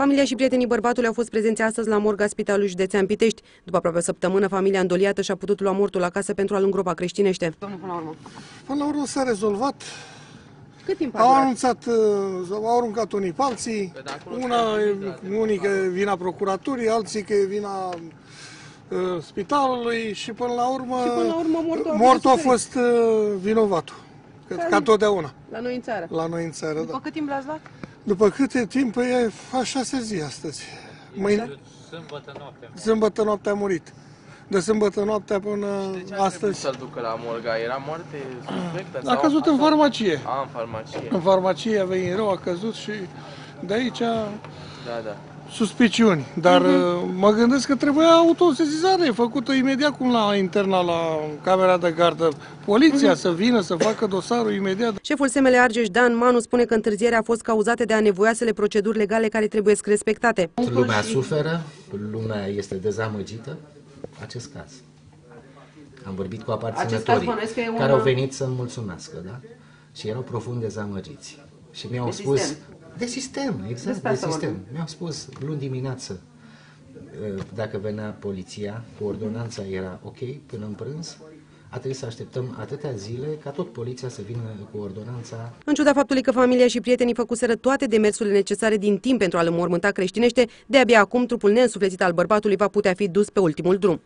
Familia și prietenii bărbatului au fost prezenți astăzi la morga Spitalului Județean Pitești. După aproape o săptămână, familia îndoliată și-a putut lua mortul acasă pentru a-l îngropa creștinește. Domnul, până la urmă. Până la urmă s-a rezolvat. Cât timp a Au durat? anunțat, uh, au aruncat unii pe alții, una, unii că e vina procuraturii, alții că e vina uh, spitalului și până la urmă, Și până la urmă mortul a mortul a fost fost uh, vinovatul. Ca, ca totdeauna, La noi în țară. la noi în țară, După da. cât timp l-ați luat? După câte timp, e a șase zi astăzi. Mâine, Sâmbătă noaptea. sâmbătă noaptea a murit. De sâmbătă noaptea până astăzi. Să-l ducă la morga, era moarte suspectă? A căzut în farmacie. A, în farmacie. În farmacie a venit rău, a căzut și de aici Da, da. Suspiciuni. Dar uh, mă gândesc că trebuia autosezizare făcută imediat cum la interna la camera de gardă. Poliția să vină să facă dosarul imediat. Șeful SML Argeș Dan Manu spune că întârzierea a fost cauzată de anevoioasele proceduri legale care trebuie respectate. Lumea suferă, lumea este dezamăgită. Acest caz. Am vorbit cu aparținătorii bănuiesc că e care una- au venit să-mi mulțumesc, da? Și erau profund dezamăgiți. Și mi-au De spus... sistem. De sistem, exact, Despre de asta sistem. vorbim. Mi-au spus luni dimineață, uh, dacă venea poliția, cu ordonanța era ok până în prânz, a trebuit să așteptăm atâtea zile ca tot poliția să vină cu ordonanța În ciuda faptului că familia și prietenii făcuseră toate demersurile necesare din timp pentru a-l înmormânta creștinește, de-abia acum trupul neînsuflețit al bărbatului va putea fi dus pe ultimul drum.